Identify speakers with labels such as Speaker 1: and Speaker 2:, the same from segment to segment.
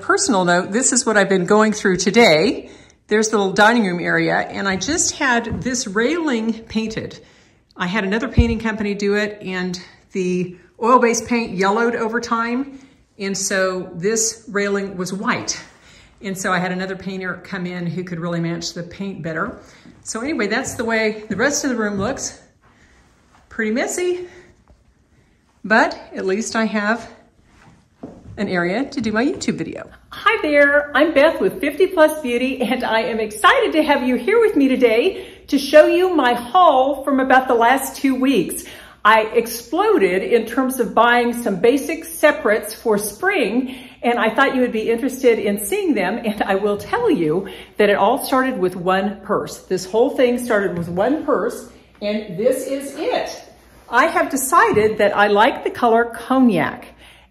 Speaker 1: personal note, this is what I've been going through today. There's the little dining room area, and I just had this railing painted. I had another painting company do it, and the oil-based paint yellowed over time, and so this railing was white. And so I had another painter come in who could really match the paint better. So anyway, that's the way the rest of the room looks. Pretty messy, but at least I have an area to do my YouTube video.
Speaker 2: Hi there, I'm Beth with 50 Plus Beauty and I am excited to have you here with me today to show you my haul from about the last two weeks. I exploded in terms of buying some basic separates for spring and I thought you would be interested in seeing them and I will tell you that it all started with one purse. This whole thing started with one purse and this is it. I have decided that I like the color cognac.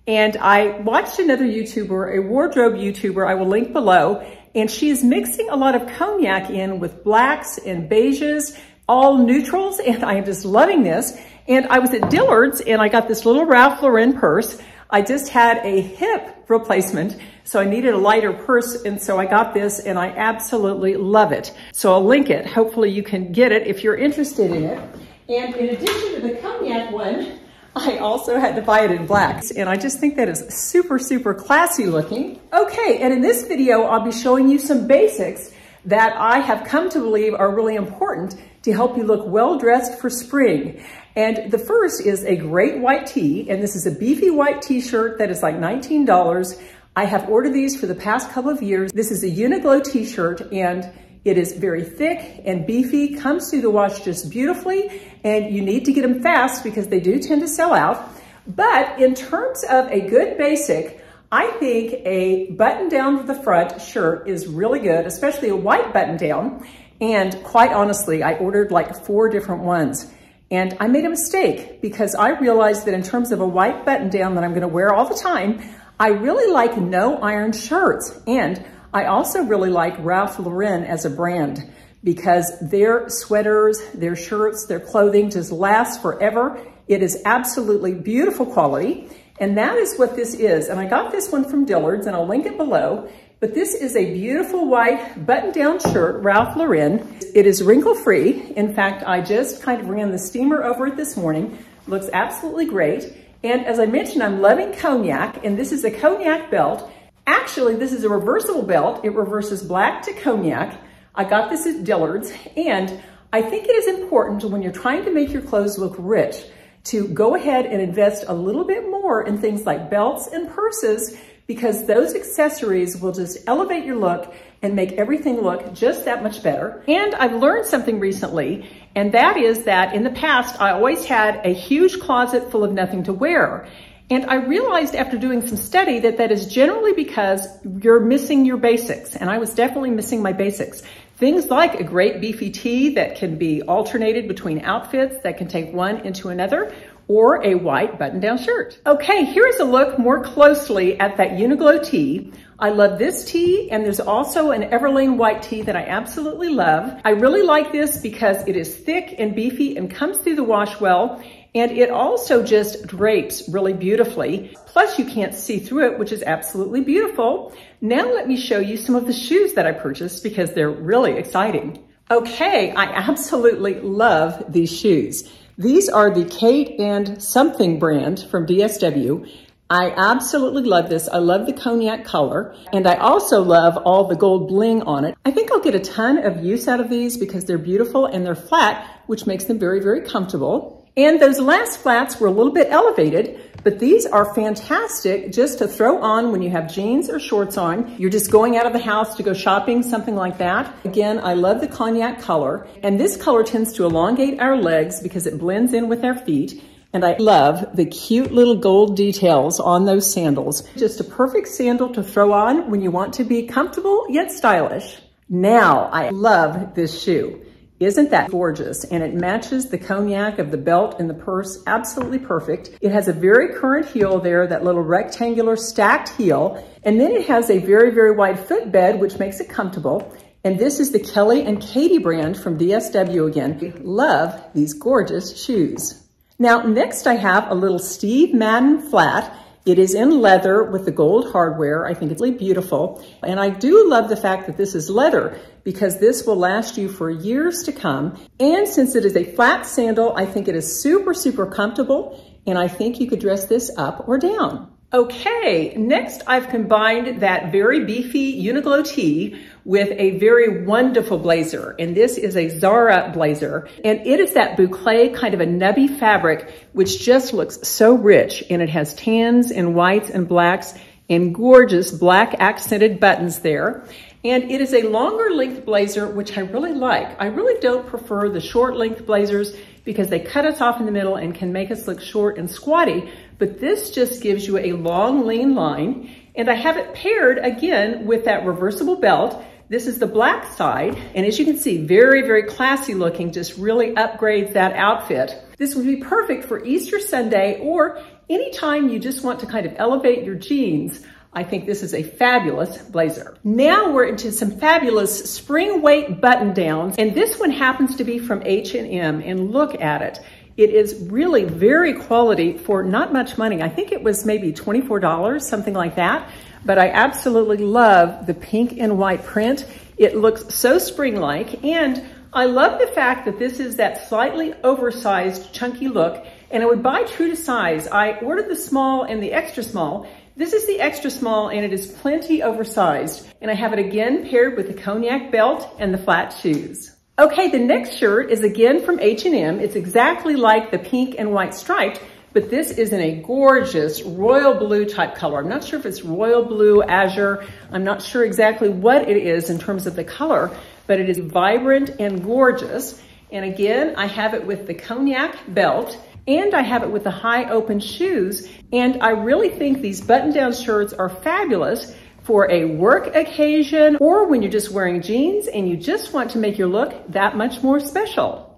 Speaker 2: And I watched another YouTuber, a wardrobe YouTuber, I will link below, and she is mixing a lot of cognac in with blacks and beiges, all neutrals, and I am just loving this. And I was at Dillard's and I got this little Ralph Lauren purse. I just had a hip replacement, so I needed a lighter purse, and so I got this, and I absolutely love it. So I'll link it. Hopefully you can get it if you're interested in it. And in addition to the cognac one, I also had to buy it in black. And I just think that is super, super classy looking. Okay, and in this video, I'll be showing you some basics that I have come to believe are really important to help you look well-dressed for spring. And the first is a great white tee, and this is a beefy white t-shirt that is like $19. I have ordered these for the past couple of years. This is a Uniqlo t-shirt, and it is very thick and beefy, comes through the wash just beautifully, and you need to get them fast because they do tend to sell out. But in terms of a good basic, I think a button down to the front shirt is really good, especially a white button down. And quite honestly, I ordered like four different ones. And I made a mistake because I realized that in terms of a white button down that I'm gonna wear all the time, I really like no iron shirts. And I also really like Ralph Lauren as a brand because their sweaters, their shirts, their clothing just lasts forever. It is absolutely beautiful quality. And that is what this is. And I got this one from Dillard's and I'll link it below. But this is a beautiful white button-down shirt, Ralph Lauren. It is wrinkle-free. In fact, I just kind of ran the steamer over it this morning. Looks absolutely great. And as I mentioned, I'm loving cognac, and this is a cognac belt. Actually, this is a reversible belt. It reverses black to cognac. I got this at Dillard's, and I think it is important when you're trying to make your clothes look rich to go ahead and invest a little bit more in things like belts and purses because those accessories will just elevate your look and make everything look just that much better. And I've learned something recently, and that is that in the past, I always had a huge closet full of nothing to wear. And I realized after doing some study that that is generally because you're missing your basics. And I was definitely missing my basics. Things like a great beefy tee that can be alternated between outfits that can take one into another or a white button-down shirt. Okay, here's a look more closely at that Uniqlo tee. I love this tee, and there's also an Everlane white tee that I absolutely love. I really like this because it is thick and beefy and comes through the wash well, and it also just drapes really beautifully. Plus you can't see through it, which is absolutely beautiful. Now let me show you some of the shoes that I purchased because they're really exciting. Okay, I absolutely love these shoes. These are the Kate and Something brand from DSW. I absolutely love this. I love the cognac color, and I also love all the gold bling on it. I think I'll get a ton of use out of these because they're beautiful and they're flat, which makes them very, very comfortable. And those last flats were a little bit elevated, but these are fantastic just to throw on when you have jeans or shorts on. You're just going out of the house to go shopping, something like that. Again, I love the cognac color, and this color tends to elongate our legs because it blends in with our feet. And I love the cute little gold details on those sandals. Just a perfect sandal to throw on when you want to be comfortable yet stylish. Now, I love this shoe. Isn't that gorgeous? And it matches the cognac of the belt and the purse absolutely perfect. It has a very current heel there, that little rectangular stacked heel. And then it has a very, very wide footbed, which makes it comfortable. And this is the Kelly and Katie brand from DSW again. Love these gorgeous shoes. Now, next I have a little Steve Madden flat. It is in leather with the gold hardware. I think it's really beautiful. And I do love the fact that this is leather because this will last you for years to come. And since it is a flat sandal, I think it is super, super comfortable. And I think you could dress this up or down. Okay, next I've combined that very beefy Uniqlo tee with a very wonderful blazer. And this is a Zara blazer. And it is that boucle kind of a nubby fabric, which just looks so rich. And it has tans and whites and blacks and gorgeous black accented buttons there. And it is a longer length blazer, which I really like. I really don't prefer the short length blazers because they cut us off in the middle and can make us look short and squatty. But this just gives you a long, lean line. And I have it paired again with that reversible belt. This is the black side. And as you can see, very, very classy looking, just really upgrades that outfit. This would be perfect for Easter Sunday or anytime you just want to kind of elevate your jeans. I think this is a fabulous blazer. Now we're into some fabulous spring weight button downs. And this one happens to be from H&M and look at it. It is really very quality for not much money. I think it was maybe $24, something like that. But I absolutely love the pink and white print. It looks so spring-like. And I love the fact that this is that slightly oversized, chunky look. And I would buy true to size. I ordered the small and the extra small this is the extra small and it is plenty oversized. And I have it again paired with the cognac belt and the flat shoes. Okay, the next shirt is again from H&M. It's exactly like the pink and white striped, but this is in a gorgeous royal blue type color. I'm not sure if it's royal blue, azure. I'm not sure exactly what it is in terms of the color, but it is vibrant and gorgeous. And again, I have it with the cognac belt and I have it with the high open shoes. And I really think these button down shirts are fabulous for a work occasion or when you're just wearing jeans and you just want to make your look that much more special.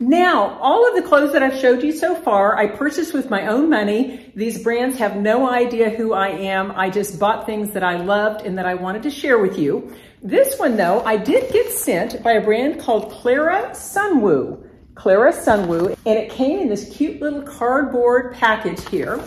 Speaker 2: Now, all of the clothes that I've showed you so far, I purchased with my own money. These brands have no idea who I am. I just bought things that I loved and that I wanted to share with you. This one though, I did get sent by a brand called Clara Sunwoo. Clara Sunwoo, and it came in this cute little cardboard package here.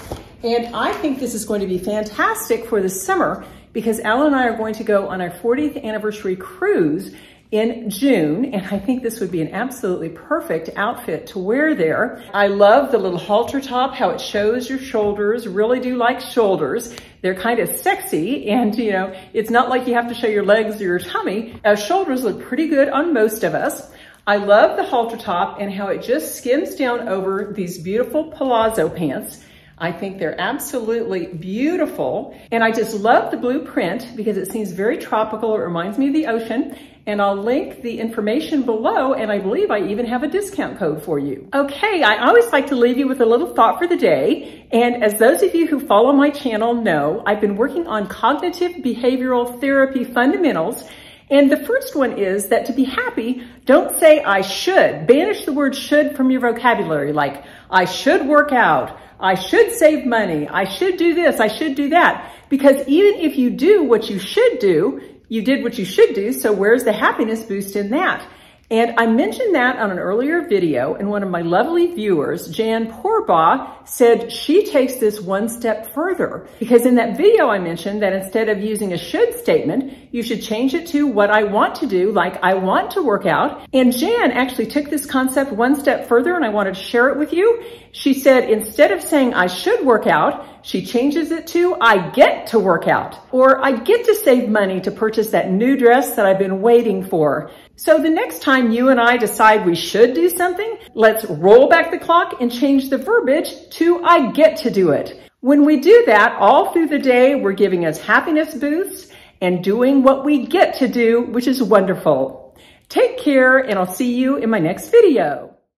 Speaker 2: And I think this is going to be fantastic for the summer because Alan and I are going to go on our 40th anniversary cruise in June, and I think this would be an absolutely perfect outfit to wear there. I love the little halter top, how it shows your shoulders, really do like shoulders. They're kind of sexy, and you know, it's not like you have to show your legs or your tummy. Our shoulders look pretty good on most of us. I love the halter top and how it just skims down over these beautiful palazzo pants. I think they're absolutely beautiful. And I just love the blue print because it seems very tropical. It reminds me of the ocean. And I'll link the information below and I believe I even have a discount code for you. Okay, I always like to leave you with a little thought for the day. And as those of you who follow my channel know, I've been working on cognitive behavioral therapy fundamentals and the first one is that to be happy, don't say I should. Banish the word should from your vocabulary, like I should work out, I should save money, I should do this, I should do that. Because even if you do what you should do, you did what you should do, so where's the happiness boost in that? And I mentioned that on an earlier video, and one of my lovely viewers, Jan Porbaugh, said she takes this one step further. Because in that video I mentioned that instead of using a should statement, you should change it to what I want to do, like I want to work out. And Jan actually took this concept one step further, and I wanted to share it with you. She said instead of saying I should work out, she changes it to I get to work out, or I get to save money to purchase that new dress that I've been waiting for. So the next time you and I decide we should do something, let's roll back the clock and change the verbiage to I get to do it. When we do that all through the day, we're giving us happiness boosts and doing what we get to do, which is wonderful. Take care and I'll see you in my next video.